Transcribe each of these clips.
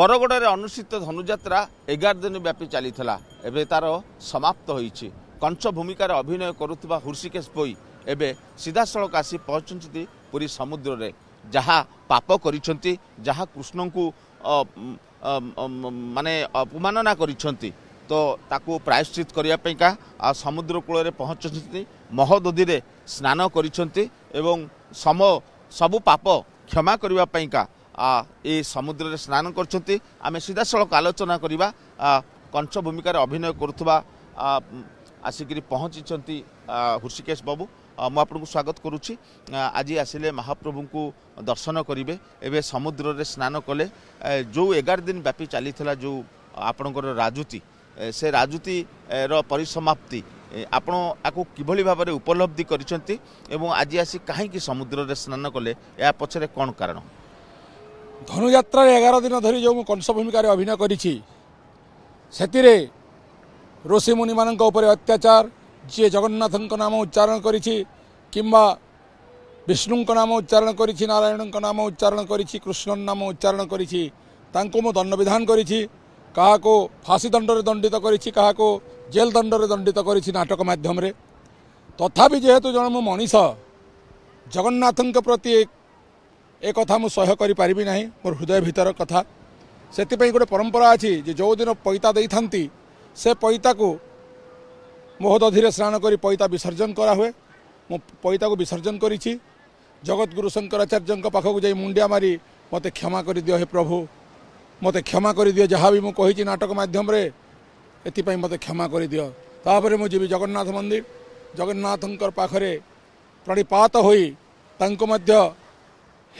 ବରଗଡ଼ରେ ଅନୁଷ୍ଠିତ ଧନୁଯାତ୍ରା ଏଗାର ଦିନ ବ୍ୟାପୀ ଚାଲିଥିଲା ଏବେ ତାର ସମାପ୍ତ ହୋଇଛି କଞ୍ଚ ଭୂମିକାରେ ଅଭିନୟ କରୁଥିବା ହୃଷିକେଶ ପୋଇ ଏବେ ସିଧାସଳଖ ଆସି ପହଞ୍ଚିଛନ୍ତି ପୁରୀ ସମୁଦ୍ରରେ ଯାହା ପାପ କରିଛନ୍ତି ଯାହା କୃଷ୍ଣଙ୍କୁ ମାନେ ଅପମାନନା କରିଛନ୍ତି ତ ତାକୁ ପ୍ରାୟଶ୍ଚିତ କରିବା ପାଇଁକା ଆଉ ସମୁଦ୍ର କୂଳରେ ପହଞ୍ଚନ୍ତି ମହୋଦଧିରେ ସ୍ନାନ କରିଛନ୍ତି ଏବଂ ସମ ସବୁ ପାପ କ୍ଷମା କରିବା ପାଇଁକା ଏ ସମୁଦ୍ରରେ ସ୍ନାନ କରୁଛନ୍ତି ଆମେ ସିଧାସଳଖ ଆଲୋଚନା କରିବା କଂସ ଭୂମିକାରେ ଅଭିନୟ କରୁଥିବା ଆସିକରି ପହଞ୍ଚିଛନ୍ତି ହୃଷିକେଶ ବାବୁ ମୁଁ ଆପଣଙ୍କୁ ସ୍ୱାଗତ କରୁଛି ଆଜି ଆସିଲେ ମହାପ୍ରଭୁଙ୍କୁ ଦର୍ଶନ କରିବେ ଏବେ ସମୁଦ୍ରରେ ସ୍ନାନ କଲେ ଯେଉଁ ଏଗାର ଦିନ ବ୍ୟାପୀ ଚାଲିଥିଲା ଯେଉଁ ଆପଣଙ୍କର ରାଜୁତି ସେ ରାଜୁତିର ପରିସମାପ୍ତି ଆପଣ ଆକୁ କିଭଳି ଭାବରେ ଉପଲବ୍ଧି କରିଛନ୍ତି ଏବଂ ଆଜି ଆସି କାହିଁକି ସମୁଦ୍ରରେ ସ୍ନାନ କଲେ ଏହା ପଛରେ କ'ଣ କାରଣ ଧନୁଯାତ୍ରାରେ ଏଗାର ଦିନ ଧରି ଯେଉଁ ମୁଁ କଂସ ଭୂମିକାରେ ଅଭିନୟ କରିଛି ସେଥିରେ ଋଷିମୁନିମାନଙ୍କ ଉପରେ ଅତ୍ୟାଚାର ଯିଏ ଜଗନ୍ନାଥଙ୍କ ନାମ ଉଚ୍ଚାରଣ କରିଛି କିମ୍ବା ବିଷ୍ଣୁଙ୍କ ନାମ ଉଚ୍ଚାରଣ କରିଛି ନାରାୟଣଙ୍କ ନାମ ଉଚ୍ଚାରଣ କରିଛି କୃଷ୍ଣଙ୍କ ନାମ ଉଚ୍ଚାରଣ କରିଛି ତାଙ୍କୁ ମୁଁ ଦଣ୍ଡବିଧାନ କରିଛି କାହାକୁ ଫାଶୀ ଦଣ୍ଡରେ ଦଣ୍ଡିତ କରିଛି କାହାକୁ ଜେଲ ଦଣ୍ଡରେ ଦଣ୍ଡିତ କରିଛି ନାଟକ ମାଧ୍ୟମରେ ତଥାପି ଯେହେତୁ ଜଣେ ମୁଁ ମଣିଷ ଜଗନ୍ନାଥଙ୍କ ପ୍ରତି ଏ କଥା ମୁଁ ସହ୍ୟ କରିପାରିବି ନାହିଁ ମୋର ହୃଦୟ ଭିତର କଥା ସେଥିପାଇଁ ଗୋଟେ ପରମ୍ପରା ଅଛି ଯେ ଯେଉଁଦିନ ପଇତା ଦେଇଥାନ୍ତି ସେ ପଇତାକୁ ମୋହଦଧିରେ ସ୍ନାନ କରି ପଇତା ବିସର୍ଜନ କରାହୁଏ ମୁଁ ପଇତାକୁ ବିସର୍ଜନ କରିଛି ଜଗତଗୁରୁ ଶଙ୍କରାଚାର୍ଯ୍ୟଙ୍କ ପାଖକୁ ଯାଇ ମୁଣ୍ଡିଆ ମାରି ମୋତେ କ୍ଷମା କରିଦିଅ ହେ ପ୍ରଭୁ ମୋତେ କ୍ଷମା କରିଦିଅ ଯାହା ବି ମୁଁ କହିଛି ନାଟକ ମାଧ୍ୟମରେ ଏଥିପାଇଁ ମୋତେ କ୍ଷମା କରିଦିଅ ତାପରେ ମୁଁ ଯିବି ଜଗନ୍ନାଥ ମନ୍ଦିର ଜଗନ୍ନାଥଙ୍କର ପାଖରେ ପ୍ରାଣୀପାତ ହୋଇ ତାଙ୍କୁ ମଧ୍ୟ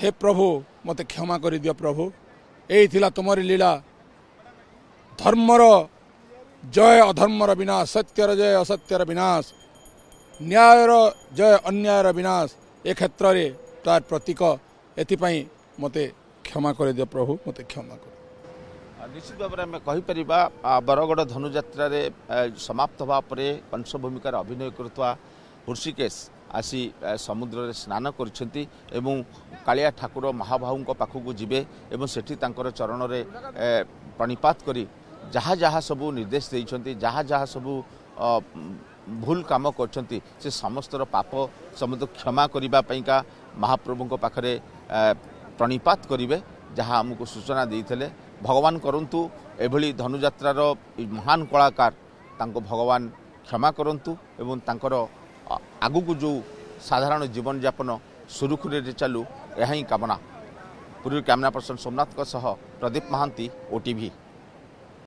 হে প্রভু মতে ক্ষমা করে দিও প্রভু এই লা তোমার লীলা ধর্মর জয় অধর্মর বিনাশ সত্যর জয় অসত্যর বিনাশ ন্যায়র জয় অন্যায়র বিনাশ এ ক্ষেত্রে তার প্রতীক এথিপাই মতে ক্ষমা করে দিও প্রভু মতে ক্ষমা করে নিশ্চিত ভাবে আমি କହିପାରିବା বরগড় ধনুযাত্রার সমাপ্ত হওয়া পরে କଂସ ଭୂମିକାରେ ଅଭିନୟ କରୁଥିବା ହୃଷିକେଶ আসি সমুদ্রে স্নান করছেন এবং কালিয়া ঠাকুর মহাবাহুঙ্ পাখক যাবে এবং সেটি তাঁর চরণরে প্রণিপাত করে যা যা সব নির্দেশ দিয়েছেন যা যা সব ভুল কাম করছেন সে সমস্ত পাপ সমস্ত ক্ষমা করা মহাপ্রভু পাখে প্রণিপাত করবে যা আমি সূচনা দিয়ে ভগবান করতু এভাবে ধনুযাত্রার মহান কলাকার তা ভগবান ক্ষমা করতু এবং তাঁর ଆଗକୁ ଯେଉଁ ସାଧାରଣ ଜୀବନଯାପନ ସୁରୁଖୁରୁରେ ଚାଲୁ ଏହା ହିଁ କାମନା ପୁରୀରୁ କ୍ୟାମେରା ପର୍ସନ ସୋମନାଥଙ୍କ ସହ ପ୍ରଦୀପ ମହାନ୍ତି ଓଟିଭି